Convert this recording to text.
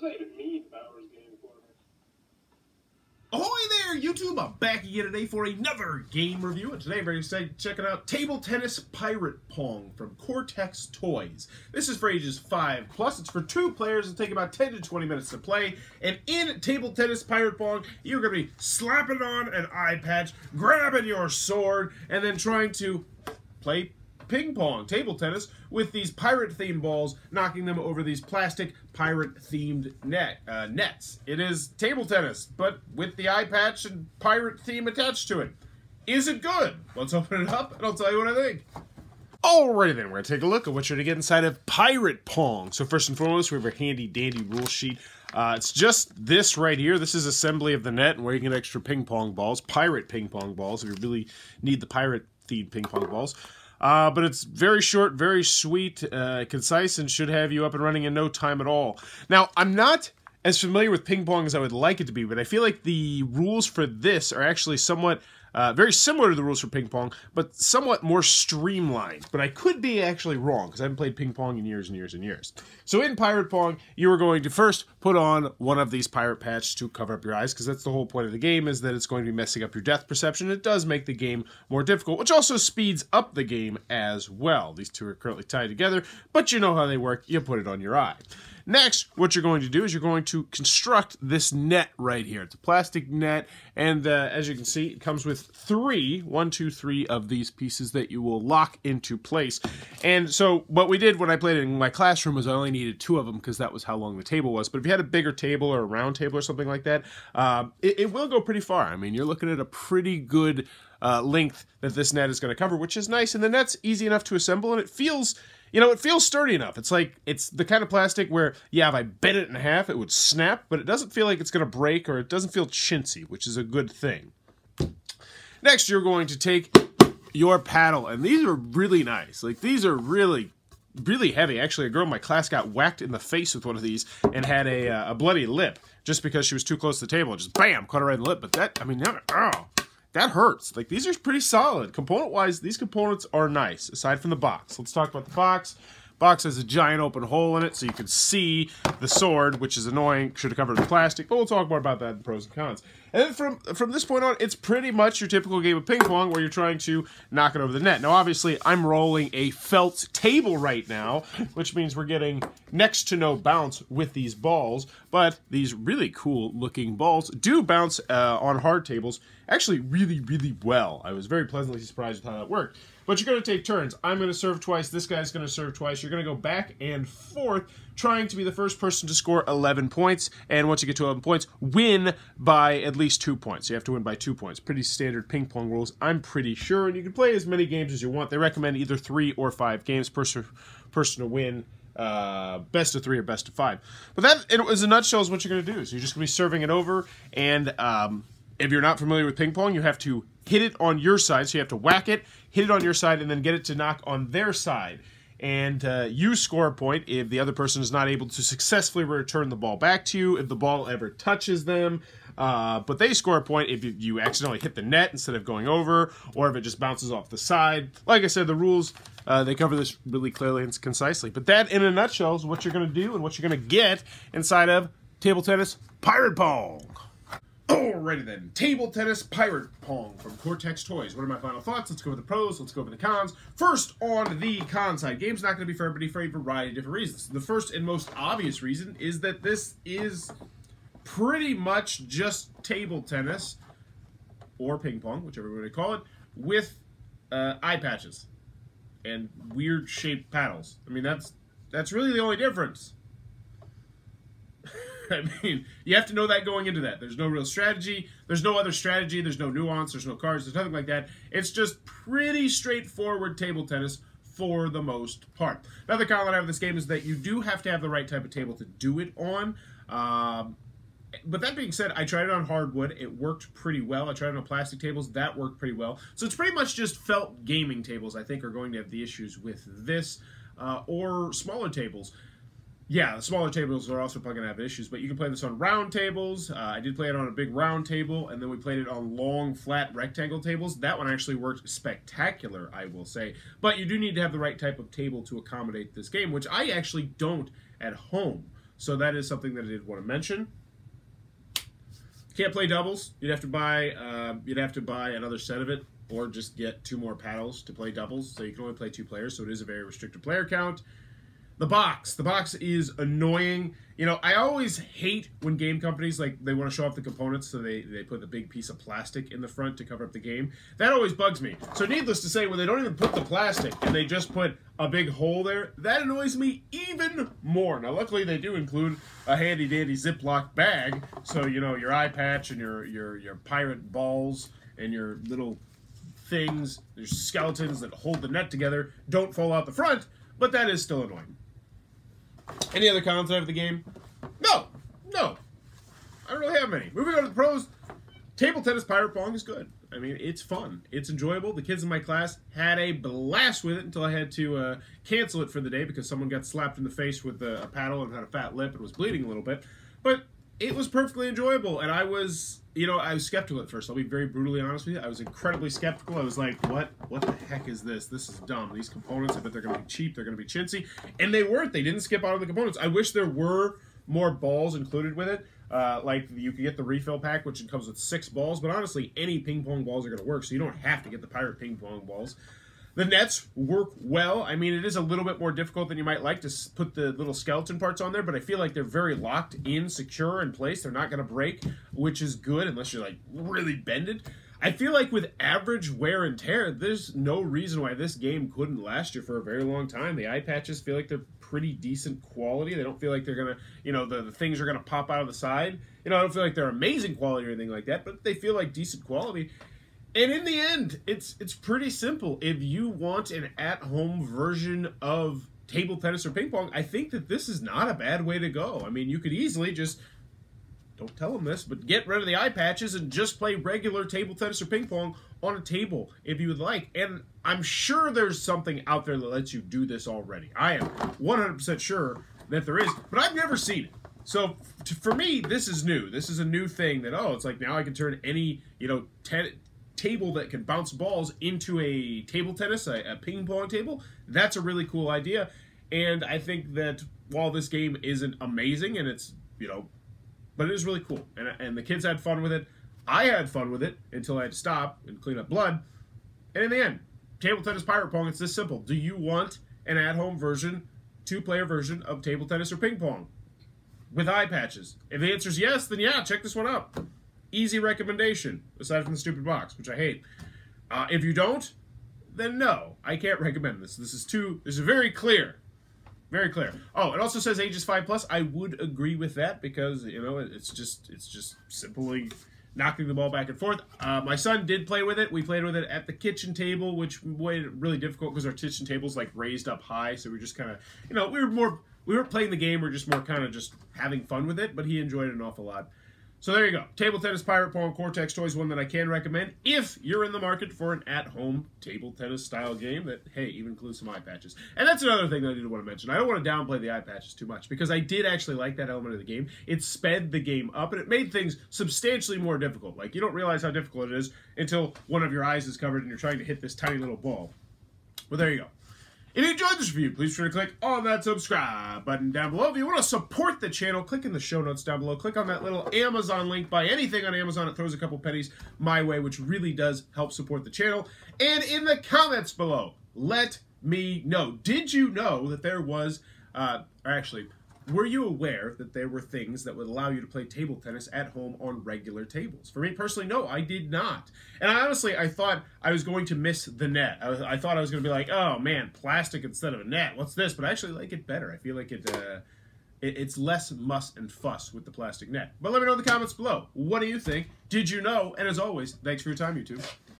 does? Ahoy there, YouTube! I'm back again today for another game review, and today I'm very excited to check it out Table Tennis Pirate Pong from Cortex Toys. This is for ages 5 plus. It's for two players. It'll take about 10 to 20 minutes to play. And in Table Tennis Pirate Pong, you're going to be slapping on an eye patch, grabbing your sword, and then trying to play ping pong, table tennis, with these pirate themed balls, knocking them over these plastic pirate themed net uh, nets. It is table tennis, but with the eye patch and pirate theme attached to it. Is it good? Let's open it up and I'll tell you what I think. Alrighty then, we're going to take a look at what you're going to get inside of Pirate Pong. So first and foremost, we have a handy dandy rule sheet. Uh, it's just this right here. This is assembly of the net and where you can get extra ping pong balls, pirate ping pong balls, if you really need the pirate themed ping pong balls. Uh, but it's very short, very sweet, uh, concise, and should have you up and running in no time at all. Now, I'm not as familiar with ping pong as I would like it to be, but I feel like the rules for this are actually somewhat uh, very similar to the rules for ping pong, but somewhat more streamlined. But I could be actually wrong because I haven't played ping pong in years and years and years. So in Pirate Pong, you are going to first put on one of these pirate patches to cover up your eyes because that's the whole point of the game is that it's going to be messing up your depth perception. It does make the game more difficult, which also speeds up the game as well. These two are currently tied together, but you know how they work. You put it on your eye. Next, what you're going to do is you're going to construct this net right here. It's a plastic net, and uh, as you can see, it comes with three, one, two, three of these pieces that you will lock into place. And so what we did when I played it in my classroom was I only needed two of them because that was how long the table was. But if you had a bigger table or a round table or something like that, um, it, it will go pretty far. I mean, you're looking at a pretty good uh, length that this net is going to cover, which is nice. And the net's easy enough to assemble, and it feels you know, it feels sturdy enough. It's like it's the kind of plastic where, yeah, if I bent it in half, it would snap, but it doesn't feel like it's going to break or it doesn't feel chintzy, which is a good thing. Next, you're going to take your paddle, and these are really nice. Like these are really really heavy. Actually, a girl in my class got whacked in the face with one of these and had a, uh, a bloody lip just because she was too close to the table. Just bam, caught her right in the lip. But that, I mean, oh, that hurts. Like these are pretty solid. Component wise, these components are nice, aside from the box. Let's talk about the box. Box has a giant open hole in it so you can see the sword, which is annoying. Should have covered the plastic, but we'll talk more about that in pros and cons. And then from from this point on, it's pretty much your typical game of ping pong where you're trying to knock it over the net. Now, obviously, I'm rolling a felt table right now, which means we're getting next to no bounce with these balls. But these really cool looking balls do bounce uh, on hard tables actually really, really well. I was very pleasantly surprised with how that worked. But you're going to take turns. I'm going to serve twice. This guy's going to serve twice. You're going to go back and forth, trying to be the first person to score 11 points. And once you get to 11 points, win by at least two points. You have to win by two points. Pretty standard ping pong rules, I'm pretty sure. And you can play as many games as you want. They recommend either three or five games per person to win. Uh, best of three or best of five. But that, in, a nutshell, is what you're going to do. So you're just going to be serving it over and. Um, if you're not familiar with ping pong, you have to hit it on your side. So you have to whack it, hit it on your side, and then get it to knock on their side. And uh, you score a point if the other person is not able to successfully return the ball back to you, if the ball ever touches them. Uh, but they score a point if you accidentally hit the net instead of going over, or if it just bounces off the side. Like I said, the rules, uh, they cover this really clearly and concisely. But that, in a nutshell, is what you're going to do and what you're going to get inside of Table Tennis Pirate Pong. Alrighty then, table tennis pirate pong from Cortex Toys. What are my final thoughts? Let's go over the pros, let's go over the cons. First, on the con side, game's not going to be for everybody for a variety of different reasons. The first and most obvious reason is that this is pretty much just table tennis, or ping pong, whichever way to call it, with uh, eye patches and weird shaped paddles. I mean, that's that's really the only difference. I mean, you have to know that going into that. There's no real strategy. There's no other strategy. There's no nuance. There's no cards. There's nothing like that. It's just pretty straightforward table tennis for the most part. Another con I have of this game is that you do have to have the right type of table to do it on. Um, but that being said, I tried it on hardwood. It worked pretty well. I tried it on plastic tables. That worked pretty well. So it's pretty much just felt gaming tables, I think, are going to have the issues with this. Uh, or smaller tables. Yeah, the smaller tables are also probably going to have issues, but you can play this on round tables. Uh, I did play it on a big round table, and then we played it on long, flat rectangle tables. That one actually worked spectacular, I will say. But you do need to have the right type of table to accommodate this game, which I actually don't at home. So that is something that I did want to mention. Can't play doubles. You'd have to buy. Uh, you'd have to buy another set of it, or just get two more paddles to play doubles. So you can only play two players. So it is a very restricted player count. The box. The box is annoying. You know, I always hate when game companies like they want to show off the components, so they they put the big piece of plastic in the front to cover up the game. That always bugs me. So needless to say, when they don't even put the plastic and they just put a big hole there, that annoys me even more. Now, luckily they do include a handy dandy Ziploc bag, so you know your eye patch and your your your pirate balls and your little things, there's skeletons that hold the net together, don't fall out the front, but that is still annoying. Any other comments of the game? No, no. I don't really have many. Moving on to the pros, table tennis pirate pong is good. I mean, it's fun. It's enjoyable. The kids in my class had a blast with it until I had to uh, cancel it for the day because someone got slapped in the face with a, a paddle and had a fat lip and was bleeding a little bit. But it was perfectly enjoyable, and I was, you know, I was skeptical at first. I'll be very brutally honest with you. I was incredibly skeptical. I was like, "What? What the heck is this? This is dumb. These components. I bet they're going to be cheap. They're going to be chintzy." And they weren't. They didn't skip out on the components. I wish there were more balls included with it. Uh, like you could get the refill pack, which comes with six balls. But honestly, any ping pong balls are going to work, so you don't have to get the pirate ping pong balls. The nets work well. I mean, it is a little bit more difficult than you might like to put the little skeleton parts on there, but I feel like they're very locked in, secure in place. They're not going to break, which is good unless you're like really bended. I feel like with average wear and tear, there's no reason why this game couldn't last you for a very long time. The eye patches feel like they're pretty decent quality. They don't feel like they're gonna, you know, the, the things are gonna pop out of the side. You know, I don't feel like they're amazing quality or anything like that, but they feel like decent quality. And in the end, it's it's pretty simple. If you want an at-home version of table tennis or ping pong, I think that this is not a bad way to go. I mean, you could easily just don't tell them this, but get rid of the eye patches and just play regular table tennis or ping pong on a table if you would like. And I'm sure there's something out there that lets you do this already. I am 100% sure that there is, but I've never seen it. So for me, this is new. This is a new thing that oh, it's like now I can turn any you know ten table that can bounce balls into a table tennis, a, a ping pong table. That's a really cool idea. And I think that while this game isn't amazing and it's, you know, but it is really cool. And, and the kids had fun with it. I had fun with it until I had to stop and clean up blood. And in the end, table tennis pirate pong, it's this simple. Do you want an at home version, two player version of table tennis or ping pong with eye patches? If the answer is yes, then yeah, check this one out. Easy recommendation, aside from the stupid box, which I hate. Uh, if you don't, then no, I can't recommend this. This is too. This is very clear, very clear. Oh, it also says ages five plus. I would agree with that because you know it's just it's just simply knocking the ball back and forth. Uh, my son did play with it. We played with it at the kitchen table, which made it really difficult because our kitchen table's like raised up high, so we just kind of you know we were more we weren't playing the game. We are just more kind of just having fun with it. But he enjoyed it an awful lot. So there you go. Table Tennis Pirate Pong Cortex Toys, one that I can recommend if you're in the market for an at-home table tennis style game that, hey, even includes some eye patches. And that's another thing that I did want to mention. I don't want to downplay the eye patches too much because I did actually like that element of the game. It sped the game up and it made things substantially more difficult. Like, you don't realize how difficult it is until one of your eyes is covered and you're trying to hit this tiny little ball. Well, there you go. If you enjoyed this review, please try to click on that subscribe button down below. If you want to support the channel, click in the show notes down below. Click on that little Amazon link. Buy anything on Amazon. It throws a couple pennies my way, which really does help support the channel. And in the comments below, let me know. Did you know that there was, uh, actually, were you aware that there were things that would allow you to play table tennis at home on regular tables? For me personally, no, I did not. And honestly, I thought I was going to miss the net. I, I thought I was going to be like, oh man, plastic instead of a net. What's this? But I actually like it better. I feel like it, uh, it, it's less muss and fuss with the plastic net. But let me know in the comments below. What do you think? Did you know? And as always, thanks for your time, YouTube.